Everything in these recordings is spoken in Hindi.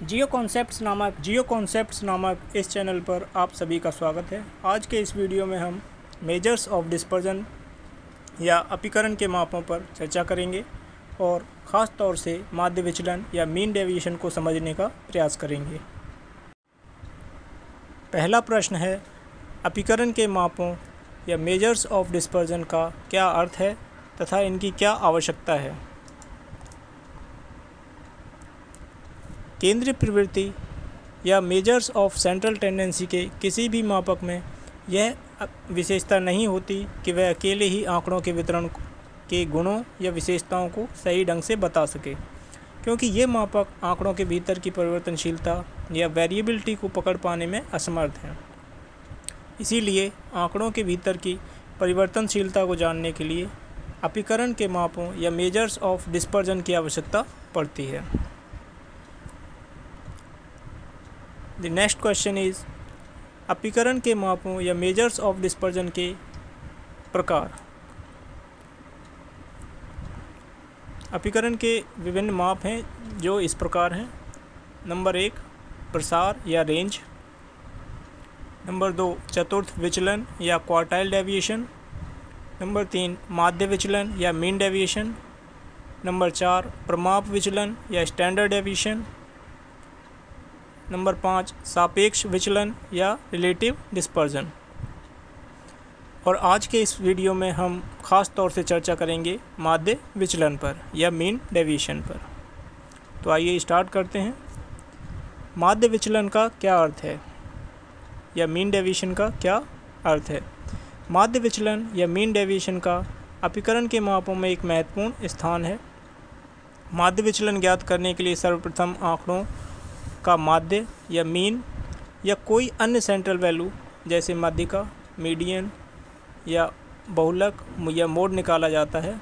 जियो कॉन्सेप्ट्स नामक, जियो कॉन्सेप्ट्स नामक इस चैनल पर आप सभी का स्वागत है। आज के इस वीडियो में हम मेजर्स ऑफ़ डिस्पर्जन या अपीकरण के मापों पर चर्चा करेंगे और ख़ास तौर से माध्य विचलन या मीन डेविएशन को समझने का प्रयास करेंगे। पहला प्रश्न है अपीकरण के मापों या मेजर्स ऑफ़ डिस्पर्जन का क्या अर्थ है तथा इनकी क्या आवश्यकता है? केंद्रीय प्रवृत्ति या मेजर्स ऑफ़ सेंट्रल टेंडेंसी के किसी भी मापक में यह विशेषता नहीं होती कि वह अकेले ही आंकड़ों के वितरण के गुणों या विशेषताओं को सही ढंग से बता सके। क्योंकि ये मापक आंकड़ों के भीतर की परिवर्तनशीलता या वेरिएबिलिटी को पकड़ पाने में असमर्थ हैं। इसीलिए आंकड़ों के भीतर की परिवर्तनशीलता को जानने के लिए अपीकरण के मापों या मेजर्स ऑफ़ डिस्पर्जन की आवश्यकता पड़ती है। द नेक्स्ट क्वेश्चन इज़ अपीकरण के मापों या मेजर्स ऑफ़ डिस्पर्जन के प्रकार। अपीकरण के विभिन्न माप हैं जो इस प्रकार हैं। नंबर एक, प्रसार या रेंज नंबर दो, चतुर्थ विचलन या क्वार्टाइल डेविएशन नंबर तीन, माध्य विचलन या मीन डेविएशन नंबर चार, प्रमाप विचलन या स्टैंडर्ड डेविएशन नंबर पाँच, सापेक्ष विचलन या रिलेटिव डिस्पर्जन और आज के इस वीडियो में हम ख़ास तौर से चर्चा करेंगे माध्य विचलन पर या मीन डेविएशन पर। तो आइए स्टार्ट करते हैं। माध्य विचलन का क्या अर्थ है? या मीन डेविएशन का क्या अर्थ है? माध्य विचलन या मीन डेविएशन का अपीकरण के मापों में एक महत्वपूर्ण स्थान है। माध्य विचलन ज्ञात करने के लिए सर्वप्रथम आंकड़ों का माध्य या मीन या कोई अन्य सेंट्रल वैल्यू जैसे माध्यिका मीडियन या बहुलक या मोड निकाला जाता है।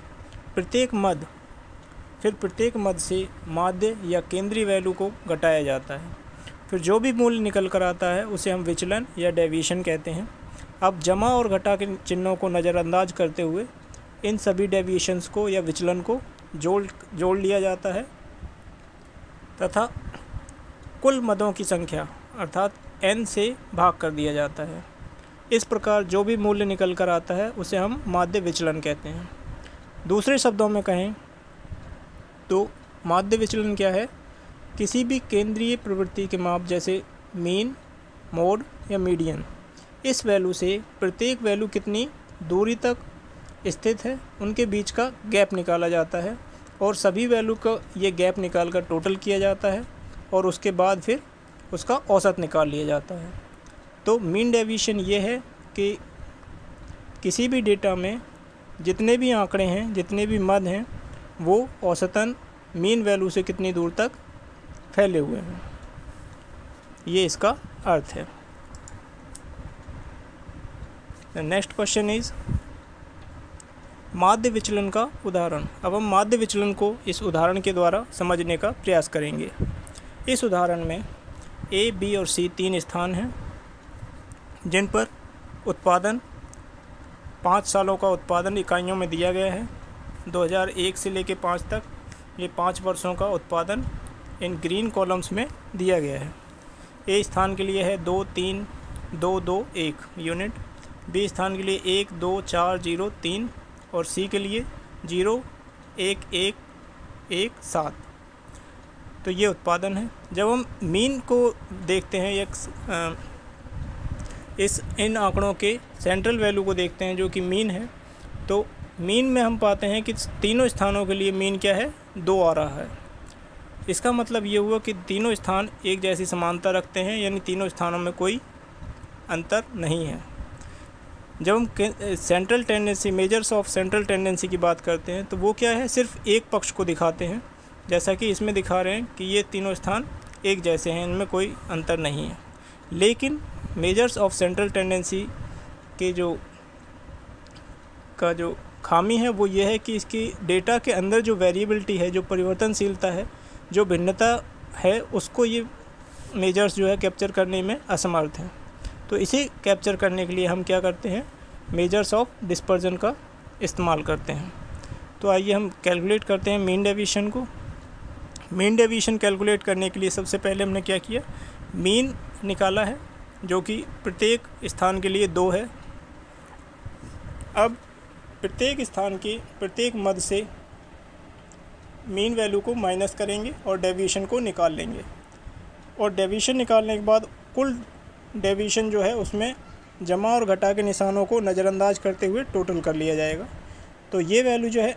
प्रत्येक मद, फिर प्रत्येक मद से माध्य या केंद्रीय वैल्यू को घटाया जाता है। फिर जो भी मूल्य निकल कर आता है, उसे हम विचलन या डेविएशन कहते हैं। अब जमा और घटा के चिन्हों को नज़रअंदाज करते हुए, इन सभी डेविएशंस को या विचलन को जोड़ जोड़ लिया जाता है। तथा कुल मदों की संख्या, अर्थात एन से भाग कर दिया जाता है। इस प्रकार जो भी मूल्य निकल कर आता है, उसे हम माध्य विचलन कहते हैं। दूसरे शब्दों में कहें तो माध्य विचलन क्या है? किसी भी केंद्रीय प्रवृत्ति के माप जैसे मीन, मोड या मीडियन, इस वैल्यू से प्रत्येक वैल्यू कितनी दूरी तक स्थित है, उनके बीच का गैप निकाला जाता है और सभी वैल्यू का ये गैप निकाल कर टोटल किया जाता है। और उसके बाद फिर उसका औसत निकाल लिया जाता है। तो मीन डेविएशन ये है कि किसी भी डेटा में जितने भी आंकड़े हैं, जितने भी मद हैं, वो औसतन मीन वैल्यू से कितनी दूर तक फैले हुए हैं। ये इसका अर्थ है। नेक्स्ट क्वेश्चन इज़ माध्य विचलन का उदाहरण। अब हम माध्य विचलन को इस उदाहरण के द्वारा समझने का प्रयास करेंगे। इस उदाहरण में ए बी और सी तीन स्थान हैं, जिन पर उत्पादन पाँच सालों का उत्पादन इकाइयों में दिया गया है। 2001 से लेकर पाँच तक ये पाँच वर्षों का उत्पादन इन ग्रीन कॉलम्स में दिया गया है। ए स्थान के लिए है दो, तीन, दो दो, एक यूनिट। बी स्थान के लिए एक, दो, चार, ज़ीरो, तीन और सी के लिए ज़ीरो, एक एक एक, सात। तो ये उत्पादन है। जब हम मीन को देखते हैं एक इस इन आंकड़ों के सेंट्रल वैल्यू को देखते हैं, जो कि मीन है तो मीन में हम पाते हैं कि तीनों स्थानों के लिए मीन क्या है? दो आ रहा है। इसका मतलब ये हुआ कि तीनों स्थान एक जैसी समानता रखते हैं, यानी तीनों स्थानों में कोई अंतर नहीं है। जब हम central tendency measures of central tendency की बात करते हैं तो वो क्या है? सिर्फ़ एक पक्ष को दिखाते हैं। जैसा कि इसमें दिखा रहे हैं कि ये तीनों स्थान एक जैसे हैं, इनमें कोई अंतर नहीं है। लेकिन मेजर्स ऑफ़ सेंट्रल टेंडेंसी के जो, का जो खामी है, वो ये है कि इसकी डेटा के अंदर जो वेरिएबिलिटी है, जो परिवर्तनशीलता है, जो भिन्नता है, उसको ये मेजर्स जो है कैप्चर करने में असमर्थ हैं। तो इसे कैप्चर करने के लिए हम क्या करते हैं? मेजर्स ऑफ़ डिस्पर्जन का इस्तेमाल करते हैं। तो आइए हम कैलकुलेट करते हैं मीन डेविएशन को। मीन डेविएशन कैलकुलेट करने के लिए सबसे पहले हमने क्या किया? मीन निकाला है, जो कि प्रत्येक स्थान के लिए दो है। अब प्रत्येक स्थान के, प्रत्येक मद से मीन वैल्यू को माइनस करेंगे और डेविएशन को निकाल लेंगे। और डेविएशन निकालने के बाद कुल डेविएशन जो है, उसमें जमा और घटा के निशानों को नज़रअंदाज करते हुए टोटल कर लिया जाएगा। तो ये वैल्यू जो है,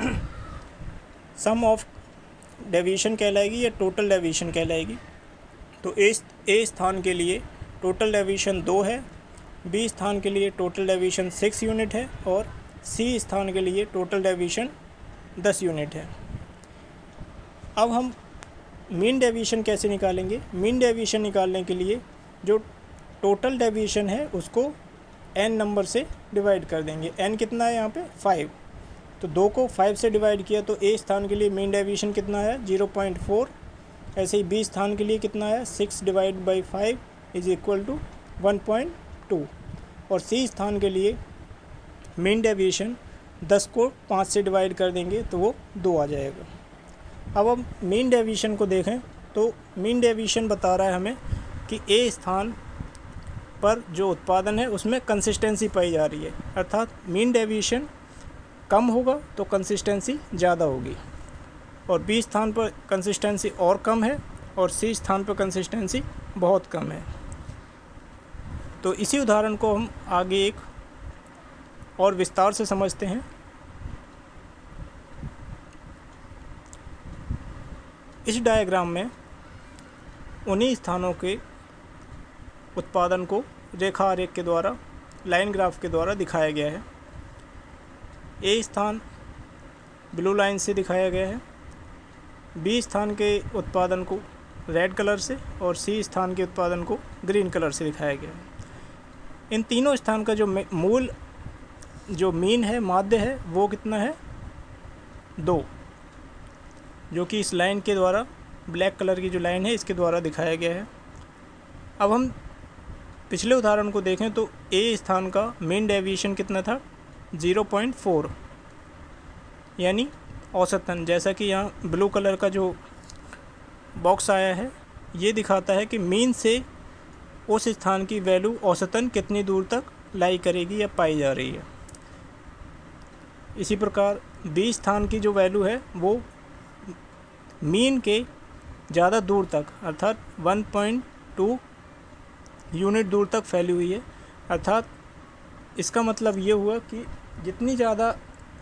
सम ऑफ़ डेविएशन कहलाएगी या टोटल डेविएशन कहलाएगी? तो ए ए स्थान के लिए टोटल डेविएशन दो है बी स्थान के लिए टोटल डेविएशन सिक्स यूनिट है और सी स्थान के लिए टोटल डेविएशन दस यूनिट है। अब हम मीन डेविएशन कैसे निकालेंगे? मीन डेविएशन निकालने के लिए जो टोटल डेविएशन है, उसको एन नंबर से डिवाइड कर देंगे। एन कितना है यहाँ पे? फाइव तो दो को फाइव से डिवाइड किया तो ए स्थान के लिए मेन डेविएशन कितना है? ज़ीरो पॉइंट फोर ऐसे ही बी स्थान के लिए कितना है? Six divide by five is equal to one point two और सी स्थान के लिए मेन डेविएशन दस को पाँच से डिवाइड कर देंगे तो वो दो आ जाएगा। अब हम मेन डेविएशन को देखें तो मीन डेविएशन बता रहा है हमें कि ए स्थान पर जो उत्पादन है उसमें कंसिस्टेंसी पाई जा रही है। अर्थात मीन डेविएशन कम होगा तो कंसिस्टेंसी ज़्यादा होगी। और बी स्थान पर कंसिस्टेंसी और कम है और सी स्थान पर कंसिस्टेंसी बहुत कम है। तो इसी उदाहरण को हम आगे एक और विस्तार से समझते हैं। इस डायग्राम में उन्हीं स्थानों के उत्पादन को रेखा आरेख के द्वारा लाइन ग्राफ के द्वारा दिखाया गया है। ए स्थान ब्लू लाइन से दिखाया गया है। बी स्थान के उत्पादन को रेड कलर से और सी स्थान के उत्पादन को ग्रीन कलर से दिखाया गया है। इन तीनों स्थान का जो मूल जो मीन है, माध्य है, वो कितना है? दो। जो कि इस लाइन के द्वारा, ब्लैक कलर की जो लाइन है, इसके द्वारा दिखाया गया है। अब हम पिछले उदाहरण को देखें तो ए स्थान का मेन डेविएशन कितना था? ज़ीरो पॉइंट फोर, यानी औसतन जैसा कि यहाँ ब्लू कलर का जो बॉक्स आया है, ये दिखाता है कि मीन से उस स्थान की वैल्यू औसतन कितनी दूर तक लाई करेगी या पाई जा रही है। इसी प्रकार बी स्थान की जो वैल्यू है, वो मीन के ज़्यादा दूर तक, अर्थात 1.2 यूनिट दूर तक फैली हुई है। अर्थात इसका मतलब ये हुआ कि जितनी ज़्यादा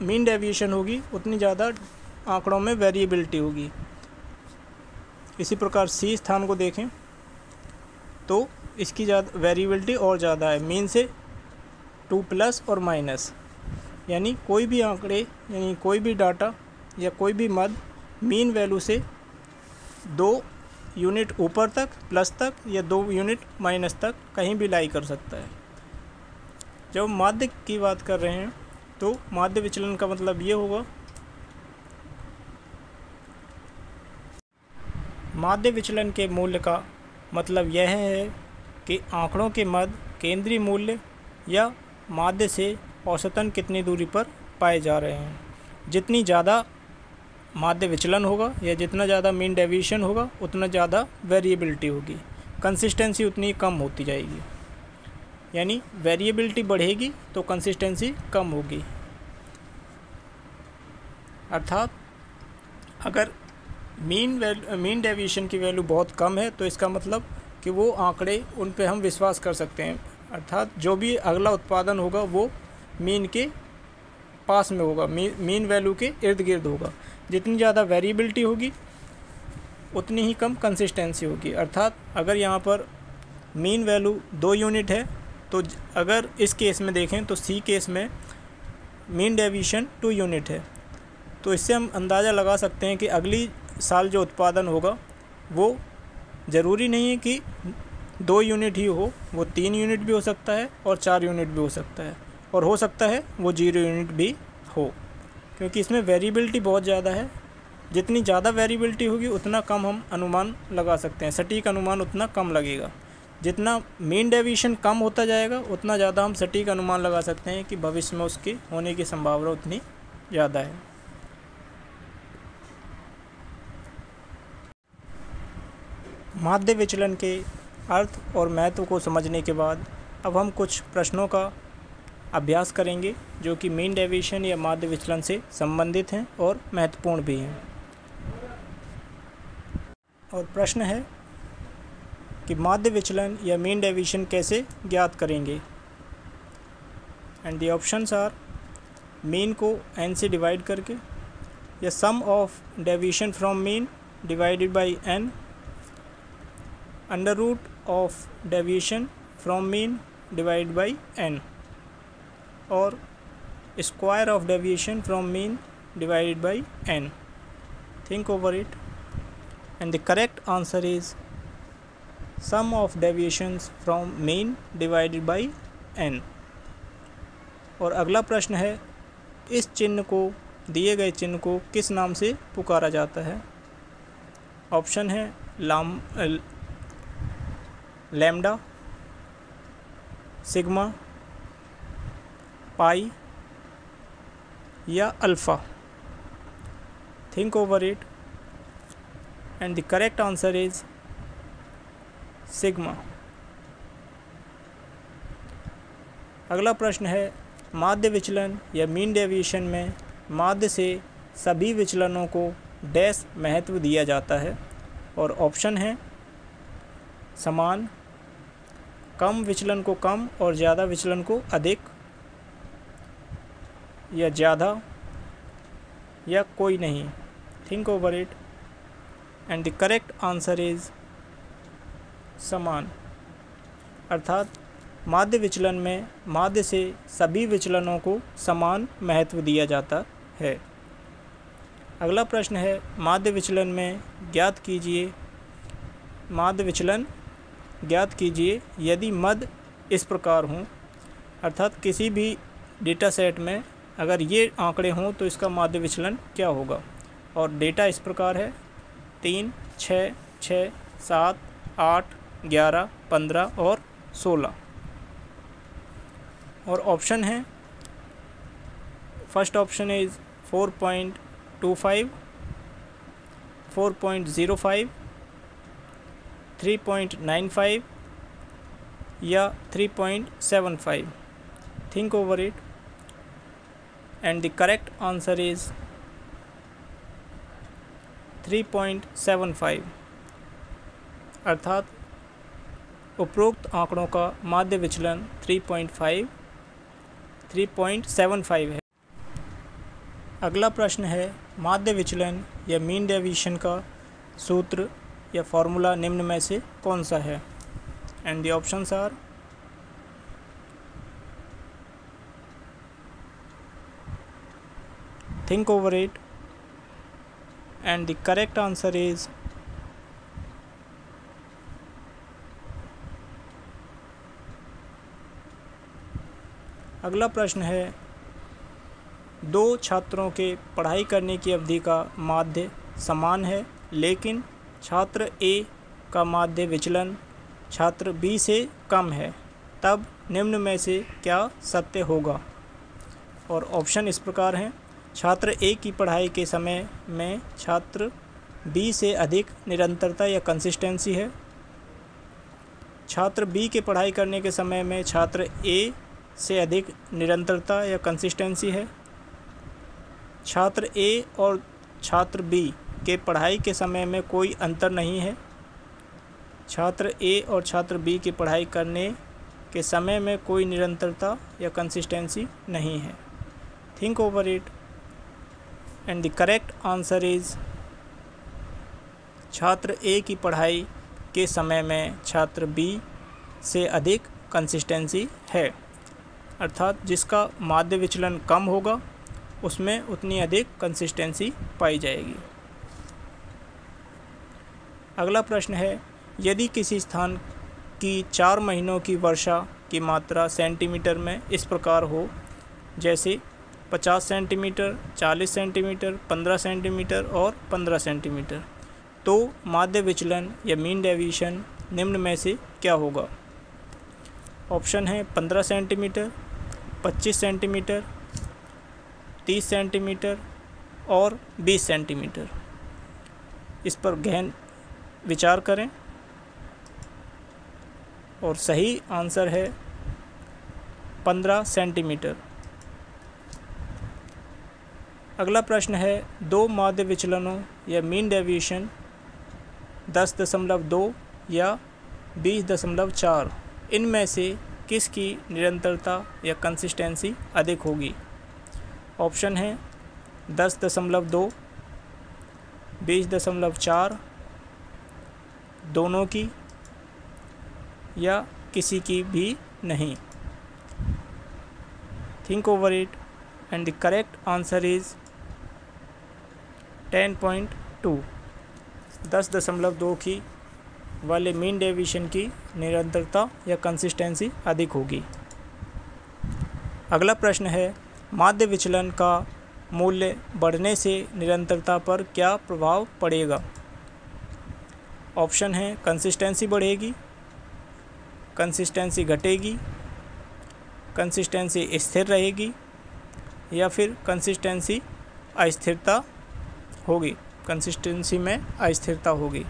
मीन डेविएशन होगी, उतनी ज़्यादा आंकड़ों में वेरिएबिलिटी होगी। इसी प्रकार सी स्थान को देखें तो इसकी ज़्यादा वेरिएबिलिटी और ज़्यादा है। मीन से टू प्लस और माइनस यानी कोई भी आंकड़े, यानी कोई भी डाटा या कोई भी मद मीन वैल्यू से दो यूनिट ऊपर तक प्लस तक या दो यूनिट माइनस तक कहीं भी लाई कर सकता है। जब माध्य की बात कर रहे हैं तो माध्य विचलन का मतलब ये होगा। माध्य विचलन के मूल्य का मतलब यह है कि आंकड़ों के मध्य केंद्रीय मूल्य या माध्य से औसतन कितनी दूरी पर पाए जा रहे हैं। जितनी ज़्यादा माध्य विचलन होगा या जितना ज़्यादा मीन डेविएशन होगा, उतना ज़्यादा वेरिएबिलिटी होगी। कंसिस्टेंसी उतनी कम होती जाएगी। यानी वेरिएबिलिटी बढ़ेगी तो कंसिस्टेंसी कम होगी। अर्थात अगर मीन मीन डेविएशन की वैल्यू बहुत कम है तो इसका मतलब कि वो आंकड़े उन पे हम विश्वास कर सकते हैं। अर्थात जो भी अगला उत्पादन होगा, वो मीन के पास में होगा मीन वैल्यू के इर्द गिर्द होगा। जितनी ज़्यादा वेरिएबिलिटी होगी, उतनी ही कम कंसिस्टेंसी होगी। अर्थात अगर यहाँ पर मीन वैल्यू दो यूनिट है तो अगर इस केस में देखें तो सी केस में मीन डेविएशन टू यूनिट है। तो इससे हम अंदाज़ा लगा सकते हैं कि अगली साल जो उत्पादन होगा, वो ज़रूरी नहीं है कि दो यूनिट ही हो, वो तीन यूनिट भी हो सकता है और चार यूनिट भी हो सकता है। और हो सकता है वो ज़ीरो यूनिट भी हो, क्योंकि इसमें वेरिएबिलिटी बहुत ज़्यादा है। जितनी ज़्यादा वेरिएबिलिटी होगी, उतना कम हम अनुमान लगा सकते हैं। सटीक अनुमान उतना कम लगेगा। जितना मेन डेविएशन कम होता जाएगा, उतना ज़्यादा हम सटीक अनुमान लगा सकते हैं कि भविष्य में उसके होने की संभावना उतनी ज़्यादा है। माध्य विचलन के अर्थ और महत्व को समझने के बाद अब हम कुछ प्रश्नों का अभ्यास करेंगे, जो कि मीन डेविएशन या माध्य विचलन से संबंधित हैं और महत्वपूर्ण भी हैं। और प्रश्न है कि माध्य विचलन या मीन डेविएशन कैसे ज्ञात करेंगे? And the options are mean को एन से डिवाइड करके, या sum of deviation from mean divided by N under root of deviation from mean divide by N और स्क्वायर ऑफ़ deviation फ्रॉम mean divided by n. Think over it. And the correct answer is sum of deviations from mean divided by n. और अगला प्रश्न है, इस चिन्ह को, दिए गए चिन्ह को किस नाम से पुकारा जाता है? ऑप्शन है, लाम लैम्डा, सिग्मा, पाई या alpha. Think over it and the correct answer is sigma. अगला प्रश्न है, माध्य विचलन या मीन डेविएशन में माध्य से सभी विचलनों को डैश महत्व दिया जाता है और ऑप्शन है, समान, कम विचलन को कम और ज़्यादा विचलन को अधिक या ज़्यादा या कोई नहीं। Think over it and the correct answer is समान। अर्थात, माध्य विचलन में माध्य से सभी विचलनों को समान महत्व दिया जाता है। अगला प्रश्न है, माध्य विचलन में ज्ञात कीजिए, माध्य विचलन ज्ञात कीजिए यदि मद इस प्रकार हों। अर्थात, किसी भी डेटा सेट में अगर ये आंकड़े हों तो इसका माध्य विचलन क्या होगा? और डेटा इस प्रकार है, तीन छः छः सात, आठ ग्यारह, पंद्रह और सोलह। और ऑप्शन है first option is four point two five four point zero five three point nine five या three point seven five think over it and the correct answer is 3.75 अर्थात उपरोक्त आंकड़ों का माध्य विचलन 3.5 3.75 है। अगला प्रश्न है, माध्य विचलन या मीन डेविएशन का सूत्र या फॉर्मूला निम्न में से कौन सा है? And the options are think over it, and the correct answer is अगला प्रश्न है, दो छात्रों के पढ़ाई करने की अवधि का माध्य समान है, लेकिन छात्र ए का माध्य विचलन छात्र बी से कम है, तब निम्न में से क्या सत्य होगा? और ऑप्शन इस प्रकार हैं, छात्र ए की पढ़ाई के समय में छात्र बी से अधिक निरंतरता या कंसिस्टेंसी है, छात्र बी के पढ़ाई करने के समय में छात्र ए से अधिक निरंतरता या कंसिस्टेंसी है। छात्र ए और छात्र बी के पढ़ाई के समय में कोई अंतर नहीं है। छात्र ए और छात्र बी की पढ़ाई करने के समय में कोई निरंतरता या कंसिस्टेंसी नहीं है। Think over it and the correct answer is छात्र ए की पढ़ाई के समय में छात्र बी से अधिक कंसिस्टेंसी है। अर्थात जिसका माध्य विचलन कम होगा, उसमें उतनी अधिक कंसिस्टेंसी पाई जाएगी। अगला प्रश्न है, यदि किसी स्थान की चार महीनों की वर्षा की मात्रा सेंटीमीटर में इस प्रकार हो, जैसे पचास सेंटीमीटर, चालीस सेंटीमीटर, पंद्रह सेंटीमीटर और पंद्रह सेंटीमीटर तो माध्य विचलन या मीन डेविएशन निम्न में से क्या होगा? ऑप्शन है, पंद्रह सेंटीमीटर पच्चीस सेंटीमीटर, तीस सेंटीमीटर और बीस सेंटीमीटर। इस पर गहन विचार करें। और सही आंसर है पंद्रह सेंटीमीटर। अगला प्रश्न है, दो माध्य विचलनों या मीन डेविएशन दस दशमलव दो या बीस दशमलव चार, इनमें से किसकी निरंतरता या कंसिस्टेंसी अधिक होगी? ऑप्शन है दस दशमलव दो, बीस दशमलव चार, दोनों की या किसी की भी नहीं। Think over it and the correct answer is ten point two दस दशमलव दो की वाले मीन डेविएशन की निरंतरता या कंसिस्टेंसी अधिक होगी। अगला प्रश्न है, माध्य विचलन का मूल्य बढ़ने से निरंतरता पर क्या प्रभाव पड़ेगा? ऑप्शन है कंसिस्टेंसी बढ़ेगी कंसिस्टेंसी घटेगी कंसिस्टेंसी स्थिर रहेगी, या फिर कंसिस्टेंसी अस्थिरता होगी कंसिस्टेंसी में अस्थिरता होगी।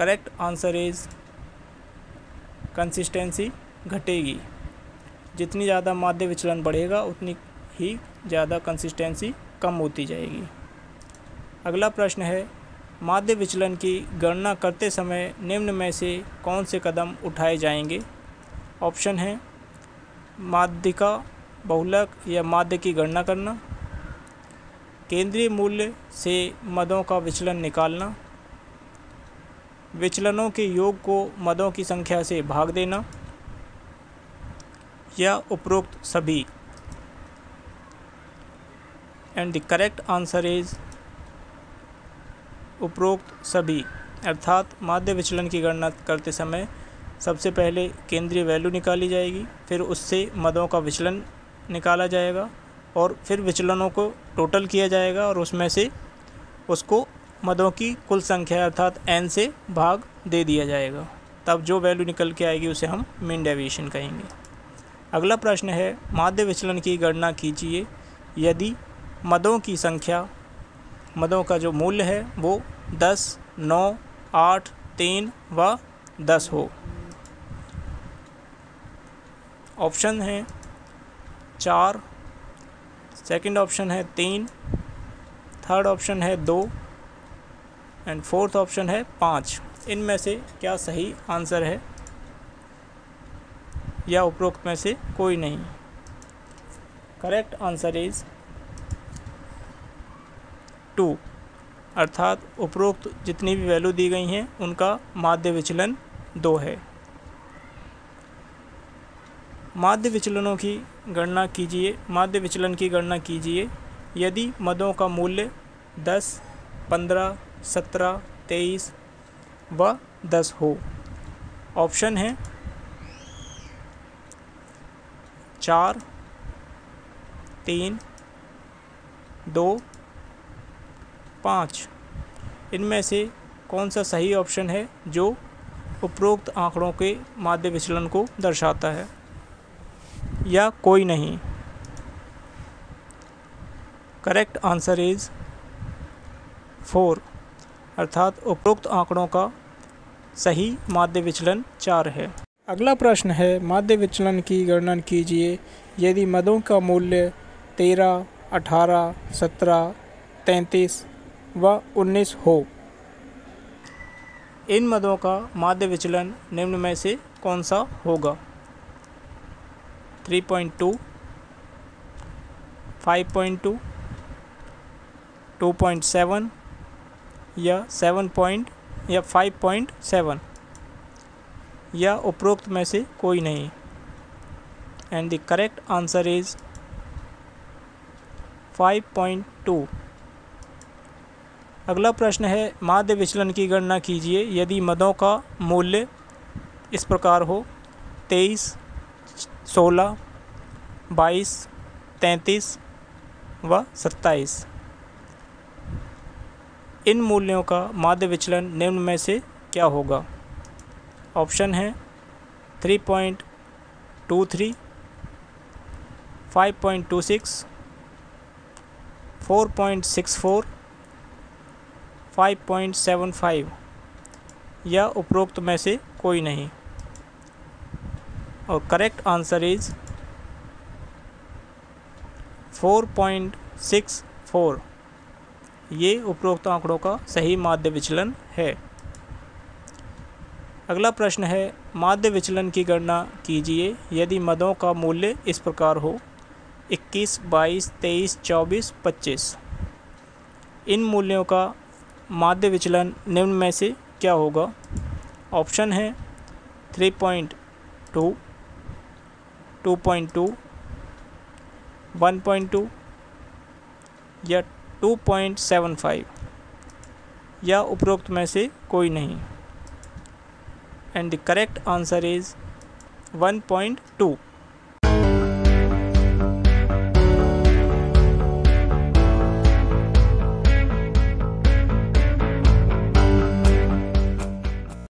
करेक्ट आंसर इज़ कंसिस्टेंसी घटेगी। जितनी ज़्यादा माध्य विचलन बढ़ेगा, उतनी ही ज़्यादा कंसिस्टेंसी कम होती जाएगी। अगला प्रश्न है, माध्य विचलन की गणना करते समय निम्न में से कौन से कदम उठाए जाएँगे? ऑप्शन है, माध्यिका बहुलक या माध्य की गणना करना, केंद्रीय मूल्य से मदों का विचलन निकालना विचलनों के योग को मदों की संख्या से भाग देना। या उपरोक्त सभी। And the correct answer is उपरोक्त सभी। अर्थात माध्य विचलन की गणना करते समय सबसे पहले केंद्रीय वैल्यू निकाली जाएगी, फिर उससे मदों का विचलन निकाला जाएगा और फिर विचलनों को टोटल किया जाएगा और उसमें से उसको मदों की कुल संख्या अर्थात एन से भाग दे दिया जाएगा। तब जो वैल्यू निकल के आएगी उसे हम मीन डेविएशन कहेंगे। अगला प्रश्न है, माध्य विचलन की गणना कीजिए। यदि मदों की संख्या, मदों का जो मूल्य है वो दस, नौ, आठ, तीन व दस हो। ऑप्शन है चार सेकंड ऑप्शन है तीन थर्ड ऑप्शन है दो एंड फोर्थ ऑप्शन है पाँच। इनमें से क्या सही आंसर है? या उपरोक्त में से कोई नहीं। करेक्ट आंसर इज़ टू अर्थात उपरोक्त जितनी भी वैल्यू दी गई हैं, उनका माध्य विचलन दो है। माध्य विचलनों की गणना कीजिए। माध्य विचलन की गणना कीजिए। यदि मदों का मूल्य दस, पंद्रह सत्रह, तेईस व दस हो। ऑप्शन है चार, तीन, दो, पाँच। इनमें से कौन सा सही ऑप्शन है जो उपरोक्त आंकड़ों के माध्य विचलन को दर्शाता है? या कोई नहीं? Correct answer is four. अर्थात उपरोक्त आंकड़ों का सही माध्य विचलन चार है। अगला प्रश्न है माध्य विचलन की गणना कीजिए। यदि मदों का मूल्य तेरह अठारह सत्रह तैंतीस व उन्नीस हो इन मदों का माध्य विचलन निम्न में से कौन सा होगा? 3.2 5.2 2.7 या सेवन पॉइंट या फाइव पॉइंट सेवन, या उपरोक्त में से कोई नहीं। And the correct answer is five point two अगला प्रश्न है, माध्य विचलन की गणना कीजिए। यदि मदों का मूल्य इस प्रकार हो, तेईस, सोलह, बाईस, तैंतीस व सत्ताईस। इन मूल्यों का माध्य विचलन निम्न में से क्या होगा? ऑप्शन है three point two three five point two six four point six four five point seven five या उपरोक्त में से कोई नहीं। और correct answer is four point six four ये उपरोक्त आंकड़ों का सही माध्य विचलन है। अगला प्रश्न है माध्य विचलन की गणना कीजिए। यदि मदों का मूल्य इस प्रकार हो 21, 22, 23, 24, 25 इन मूल्यों का माध्य विचलन निम्न में से क्या होगा? ऑप्शन है 3.2, 2.2, 1.2 या 2.75 या उपरोक्त में से कोई नहीं। And the correct answer is 1.2